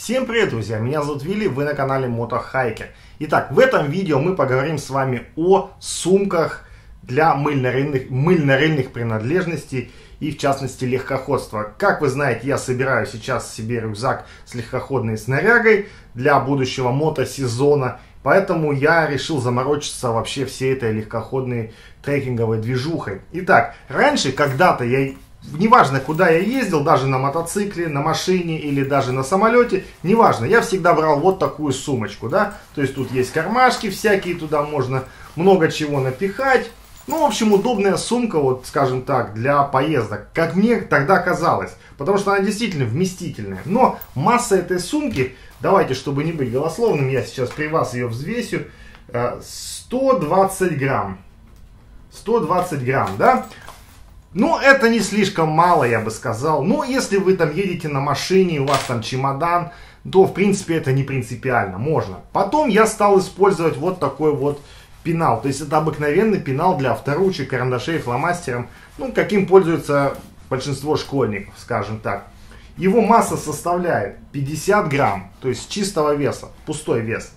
Всем привет, друзья! Меня зовут Вилли, вы на канале Мотохайкер. Итак, в этом видео мы поговорим с вами о сумках для мыльно-рыльных, мыльно принадлежностей и в частности легкоходства. Как вы знаете, я собираю сейчас себе рюкзак с легкоходной снарягой для будущего мотосезона. Поэтому я решил заморочиться вообще всей этой легкоходной трекинговой движухой. Итак, раньше когда-то я неважно, куда я ездил, даже на мотоцикле, на машине или даже на самолете, неважно, я всегда брал вот такую сумочку, да, то есть тут есть кармашки всякие, туда можно много чего напихать, ну, в общем, удобная сумка, вот, скажем так, для поездок, как мне тогда казалось, потому что она действительно вместительная, но масса этой сумки, давайте, чтобы не быть голословным, я сейчас при вас ее взвесю, 120 э, грамм, 120 грамм, да, ну, это не слишком мало, я бы сказал. Но если вы там едете на машине, у вас там чемодан, то, в принципе, это не принципиально, можно. Потом я стал использовать вот такой вот пенал. То есть, это обыкновенный пенал для авторучек, карандашей, фломастером, ну, каким пользуется большинство школьников, скажем так. Его масса составляет 50 грамм, то есть чистого веса, пустой вес.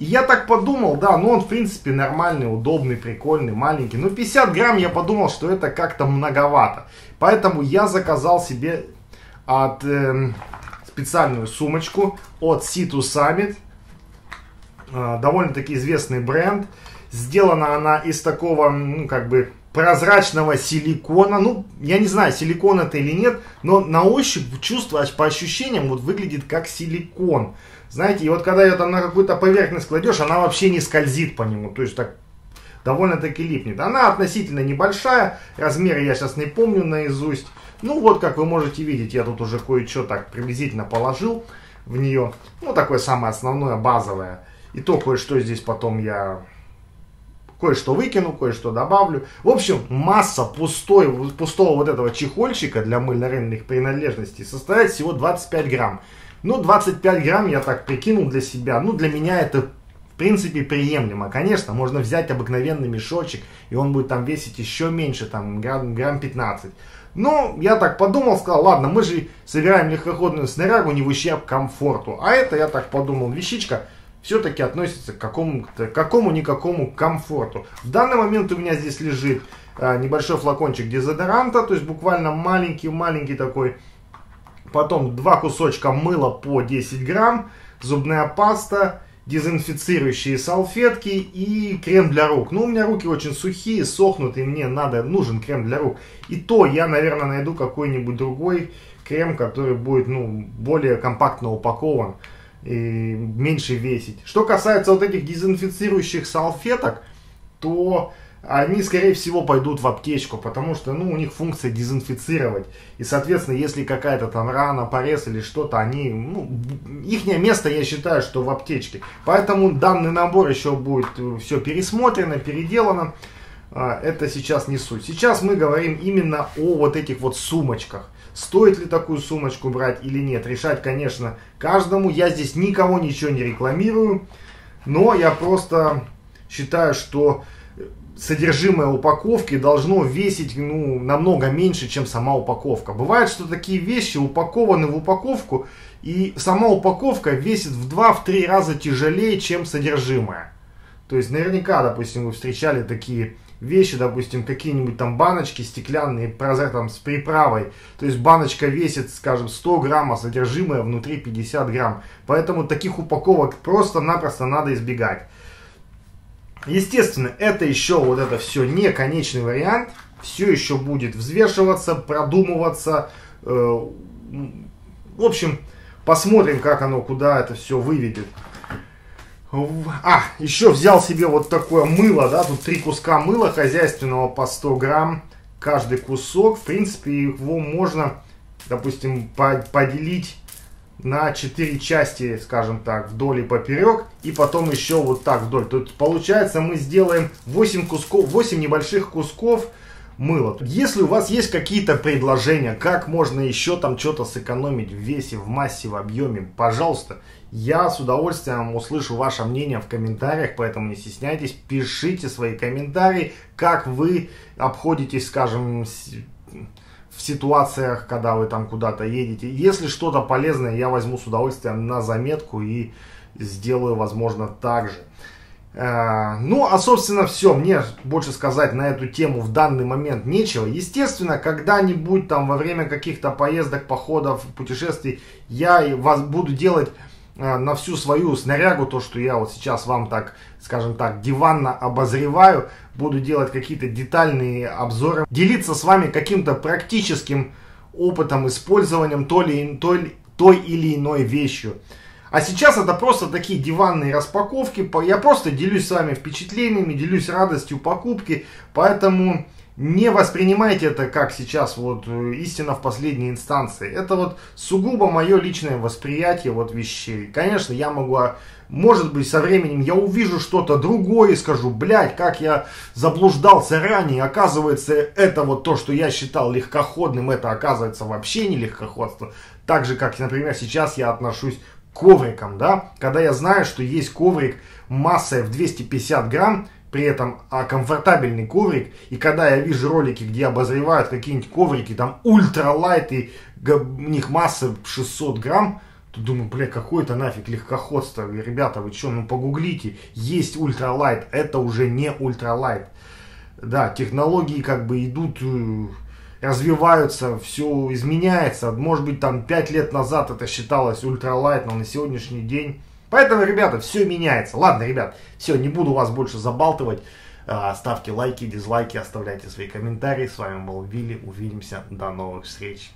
И я так подумал, да, ну он в принципе нормальный, удобный, прикольный, маленький. Но 50 грамм я подумал, что это как-то многовато. Поэтому я заказал себе от, э, специальную сумочку от C2 Summit. Э, довольно-таки известный бренд. Сделана она из такого, ну как бы прозрачного силикона. Ну, я не знаю, силикон это или нет, но на ощупь, чувство, по ощущениям, вот выглядит как силикон. Знаете, и вот когда ее там на какую-то поверхность кладешь, она вообще не скользит по нему. То есть так довольно-таки липнет. Она относительно небольшая, размеры я сейчас не помню наизусть. Ну вот, как вы можете видеть, я тут уже кое-что так приблизительно положил в нее. Ну, такое самое основное, базовое. И то кое-что здесь потом я кое-что выкину, кое-что добавлю. В общем, масса пустой, пустого вот этого чехольчика для мыльно-рыльных принадлежностей составляет всего 25 грамм. Ну, 25 грамм я так прикинул для себя. Ну, для меня это в принципе приемлемо. Конечно, можно взять обыкновенный мешочек, и он будет там весить еще меньше, там грамм, грамм 15. Но я так подумал, сказал, ладно, мы же собираем легкоходную снарягу не в ущерб комфорту. А это, я так подумал, вещичка все-таки относится к какому-то, какому-никакому комфорту. В данный момент у меня здесь лежит а, небольшой флакончик дезодоранта, то есть буквально маленький-маленький такой Потом два кусочка мыла по 10 грамм, зубная паста, дезинфицирующие салфетки и крем для рук. Ну, у меня руки очень сухие, сохнут, и мне надо, нужен крем для рук. И то я, наверное, найду какой-нибудь другой крем, который будет, ну, более компактно упакован меньше весить. Что касается вот этих дезинфицирующих салфеток, то они, скорее всего, пойдут в аптечку, потому что, ну, у них функция дезинфицировать. И, соответственно, если какая-то там рана, порез или что-то, они, ну, их место, я считаю, что в аптечке. Поэтому данный набор еще будет э, все пересмотрено, переделано. А, это сейчас не суть. Сейчас мы говорим именно о вот этих вот сумочках. Стоит ли такую сумочку брать или нет, решать, конечно, каждому. Я здесь никого ничего не рекламирую, но я просто считаю, что содержимое упаковки должно весить ну, намного меньше, чем сама упаковка. Бывает, что такие вещи упакованы в упаковку, и сама упаковка весит в 2-3 раза тяжелее, чем содержимое. То есть наверняка, допустим, вы встречали такие вещи, допустим, какие-нибудь там баночки стеклянные там, с приправой. То есть баночка весит, скажем, 100 грамм, а содержимое внутри 50 грамм. Поэтому таких упаковок просто-напросто надо избегать. Естественно, это еще вот это все не конечный вариант. Все еще будет взвешиваться, продумываться. Э, в общем, посмотрим, как оно, куда это все выведет. А, еще взял себе вот такое мыло, да, тут три куска мыла хозяйственного по 100 грамм каждый кусок. В принципе, его можно, допустим, поделить на 4 части, скажем так, вдоль и поперек, и потом еще вот так вдоль. Тут получается мы сделаем 8 кусков, 8 небольших кусков мыла. Если у вас есть какие-то предложения, как можно еще там что-то сэкономить в весе, в массе, в объеме, пожалуйста, я с удовольствием услышу ваше мнение в комментариях, поэтому не стесняйтесь, пишите свои комментарии, как вы обходитесь, скажем, в ситуациях, когда вы там куда-то едете. Если что-то полезное, я возьму с удовольствием на заметку и сделаю, возможно, так же. Э, ну, а собственно все, мне больше сказать на эту тему в данный момент нечего. Естественно, когда-нибудь там во время каких-то поездок, походов, путешествий я вас буду делать э, на всю свою снарягу, то, что я вот сейчас вам так, скажем так, диванно обозреваю, буду делать какие-то детальные обзоры, делиться с вами каким-то практическим опытом, использованием той или, той, той или иной вещью. А сейчас это просто такие диванные распаковки. Я просто делюсь с вами впечатлениями, делюсь радостью покупки. Поэтому не воспринимайте это как сейчас вот э, истина в последней инстанции. Это вот сугубо мое личное восприятие вот вещей. Конечно, я могу, а, может быть, со временем я увижу что-то другое и скажу, блядь, как я заблуждался ранее. Оказывается, это вот то, что я считал легкоходным, это оказывается вообще не легкоходство. Так же, как, например, сейчас я отношусь ковриком, да, когда я знаю, что есть коврик массой в 250 грамм, при этом а, комфортабельный коврик, и когда я вижу ролики, где обозревают какие-нибудь коврики, там ультралайт, и у них масса 600 грамм, то думаю, бля, какое это нафиг легкоходство, ребята, вы что, ну погуглите, есть ультралайт, это уже не ультралайт. Да, технологии как бы идут э, развиваются, все изменяется. Может быть, там 5 лет назад это считалось ультралайт, но на сегодняшний день... Поэтому, ребята, все меняется. Ладно, ребят, все, не буду вас больше забалтывать. А, ставьте лайки, дизлайки, оставляйте свои комментарии. С вами был Вилли. Увидимся. До новых встреч.